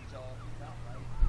things all about right.